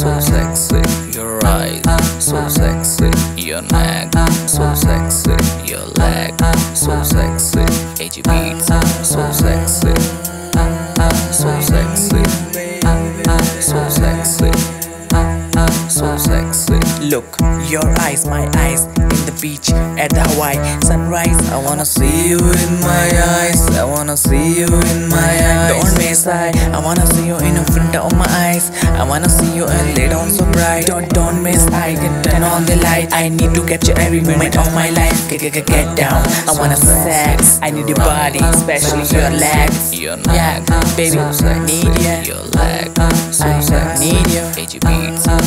so sexy. Your eyes, so sexy. Your neck, so sexy. Your leg, so sexy. AJ beats, so sexy. So sexy. So sexy. So sexy. Look, your eyes, my eyes, in the beach, at the Hawaii sunrise. I wanna see you in my eyes. I wanna eyes. I, wanna see you in the front of my eyes. I wanna see you and lay down so bright. Don't, don't miss I, can turn on the light. I need to capture every moment of my life. Get, get, get, down. I wanna sex. I need your body, especially your legs. Your neck, baby, sexy. need ya. Your leg, so I need you. AJ beats, so